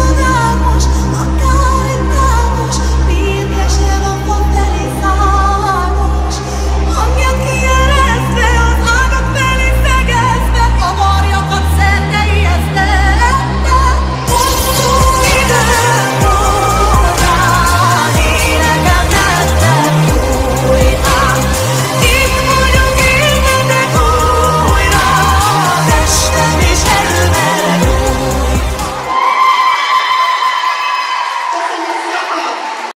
All